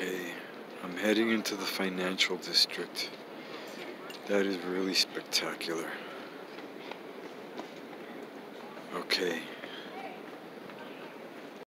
Okay, I'm heading into the financial district. That is really spectacular. Okay.